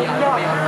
เจ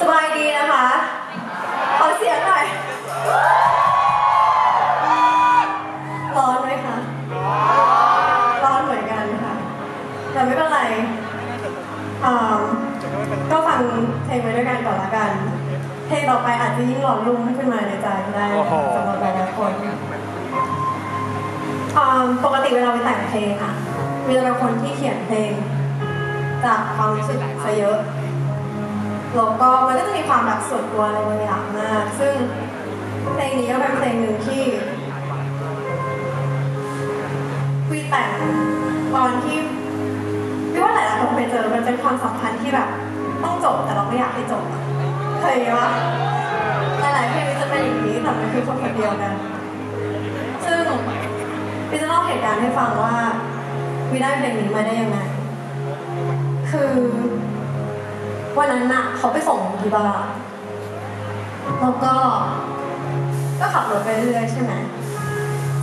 สบายดีนะคะขอเสียงหน่อยร้อนไหมคะ ร้อนเหมือนกันค่ะ แต่ไม่เป็นไรอ่าก็ฟังเพลงไปด้วยกันก่อนละกัน เพลงต่อไปอาจจะยิ่งหลอนลุ่มขึ้นมาในใจก็ได้โอ้โหสำหรับหลายๆคนอ่าปกติเวลาไปแต่งเพลงอะมีจะเป็นคนที่เขียนเพลงจากความรู้สึกซะเยอะ แล้วก็มันก็จะมีความรักส่วนตัวในบางอย่างมาก ซึ่งเพลงนี้ก็เป็นเพลงหนึ่งที่วีแต่งตอนที่พี่ว่าหลายๆคนเคยเจอมันเป็นความสัมพันธ์ที่แบบ ต้องจบแต่เราไม่อยากให้จบอะเคยไหมวะหลายๆเพลงมันจะเป็นอย่างนี้แต่มันคือคนคนเดียวกันซึ่งพี่จะเล่าเหตุการณ์ให้ฟังว่าวีได้เพลงนี้มาได้ยังไงคือ วันนั้นน่ะเขาไปส่งที่บ้านแล้วก็ ก็ขับรถไปเรื่อยใช่ไหม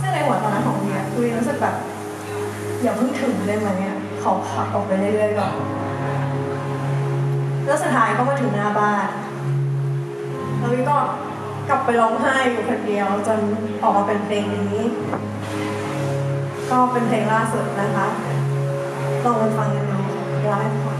ซึ่งในหัวตอนนั้นของเวียคือรู้สึกแบบอย่าเพิ่งถึงได้ไหมอะขอขับออกไปเรื่อยๆก่อนแล้วสุดท้ายก็มาถึงหน้าบ้านแล้ววิก็กลับไปร้องไห้อยู่คนเดียวจนออกมาเป็นเพลงนี้ ก็เป็นเพลงล่าสุดนะคะลองไปฟังกันดูไลฟ์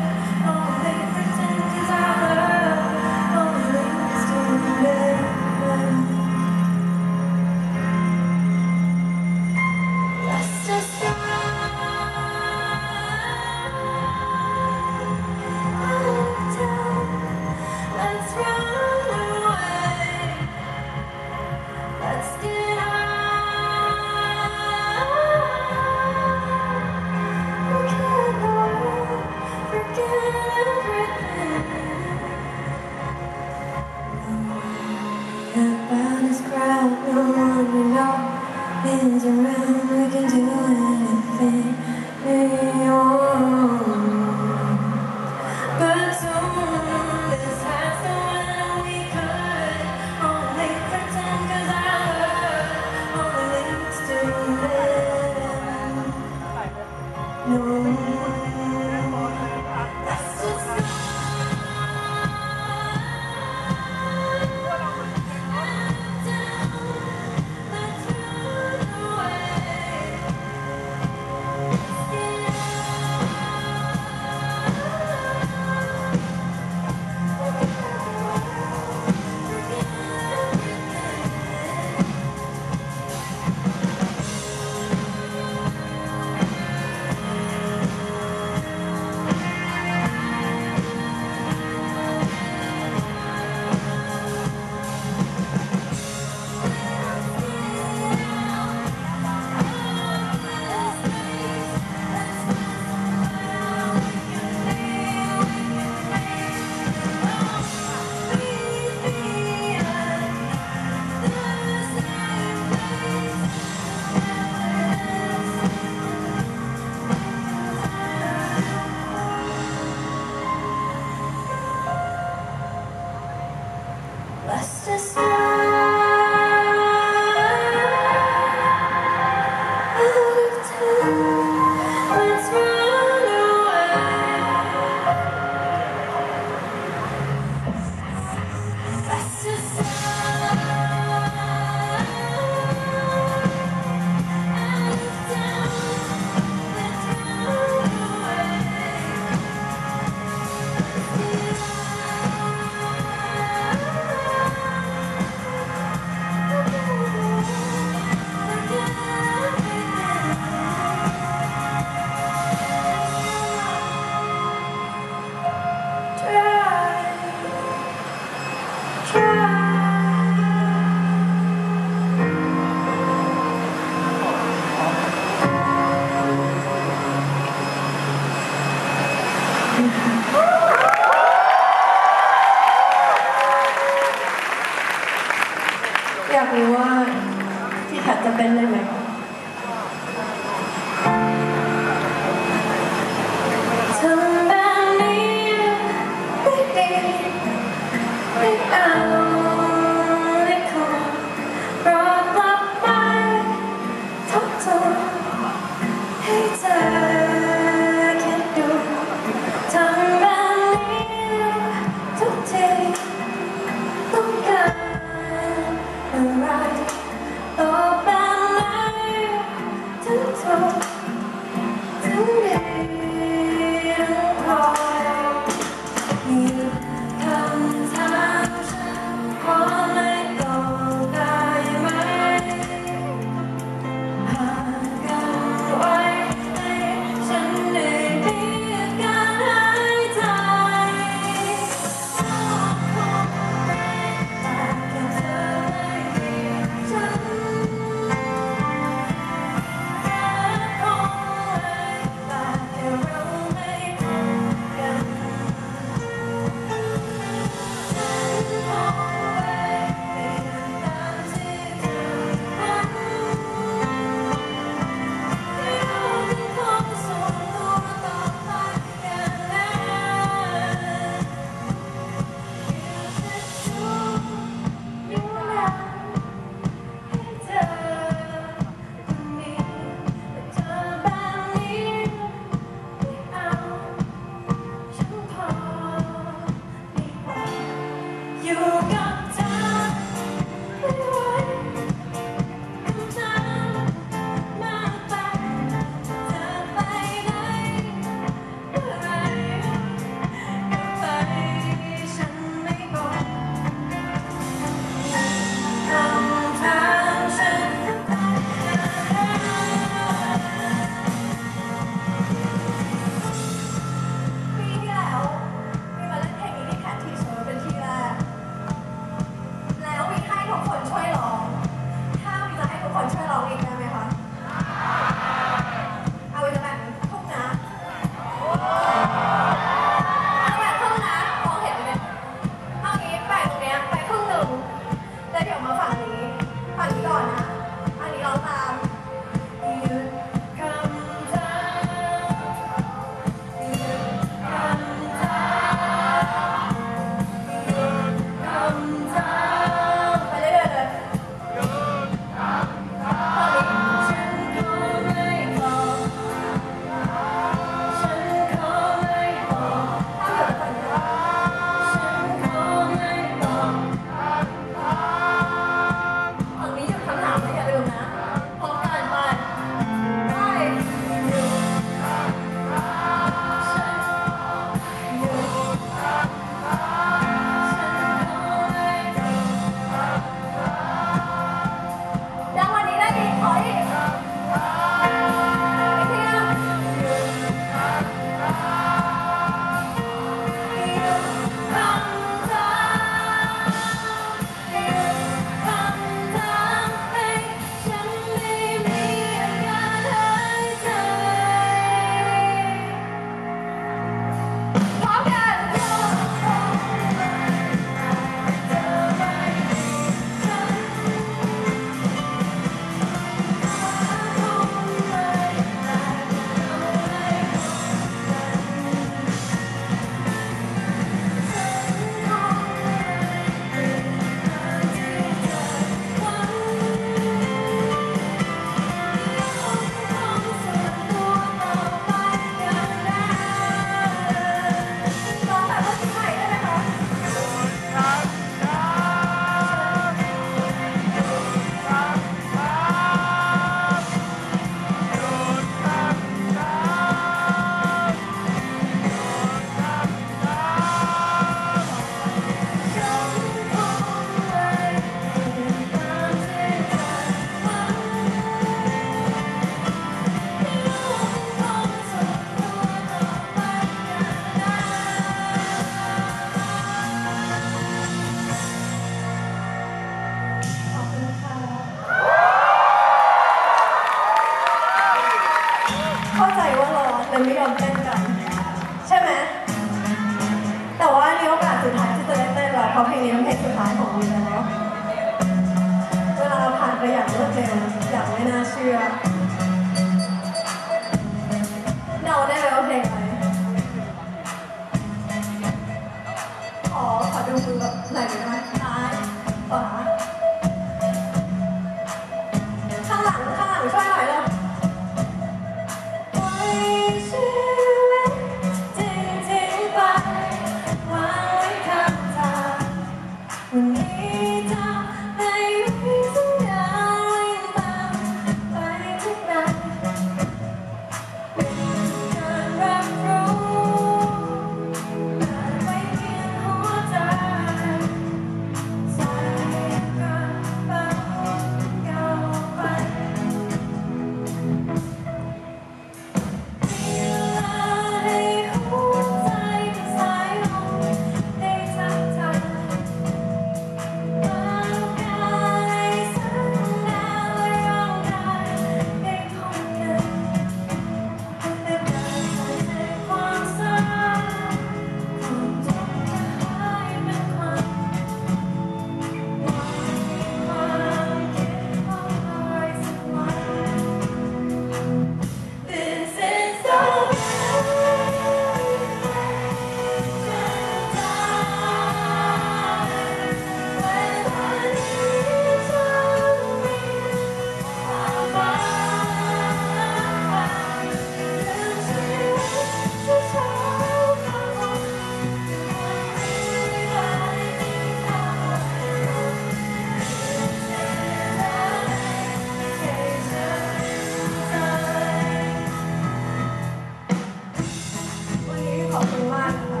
คุณมากนะคะ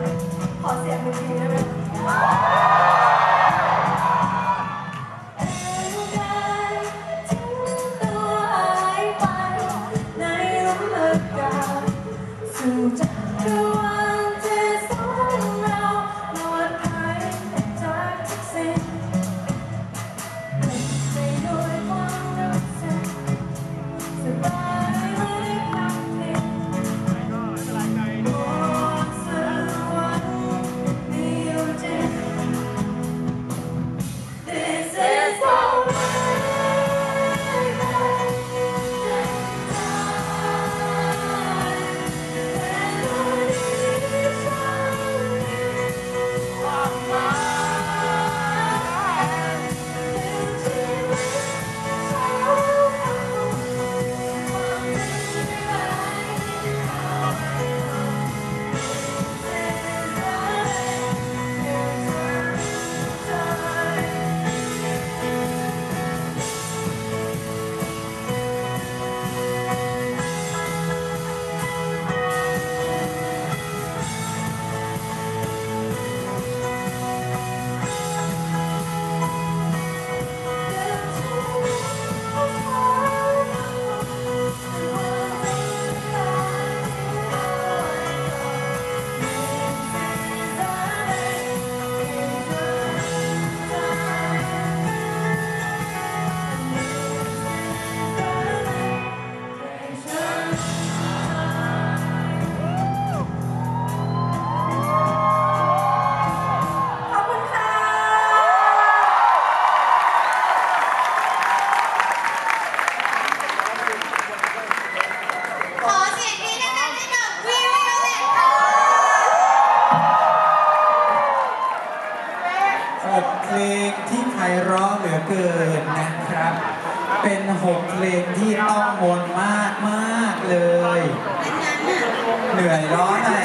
ขอเสียงหนึ่งทีได้ไหม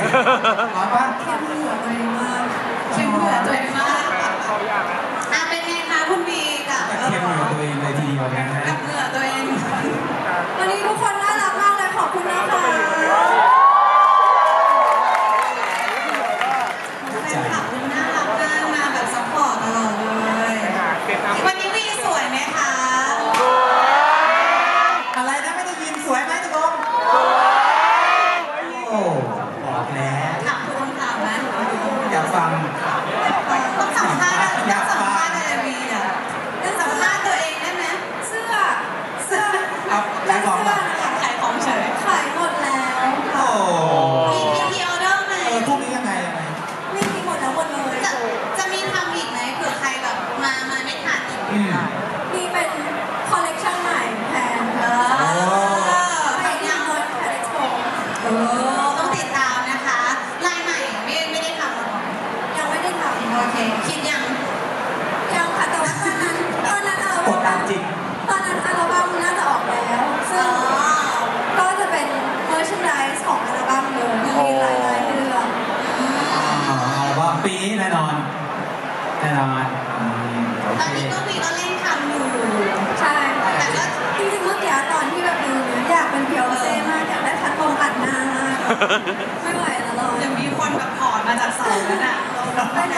哈 哈ีนี้แน่นอน แน่นอนตอนนี้ก็มีก็เล่นทำอยู่ใช่แต่ก็พี่งๆเมื่อกี้ตอนที่แบบดูเนี่อยากเป็นเพียวเซ่มากอยากได้พัดรงอัดน้ามากไม่ไหวแล้วเรา ยังมีคนแบบถอนมาจากเสาแล้วน่ะเราไปไหน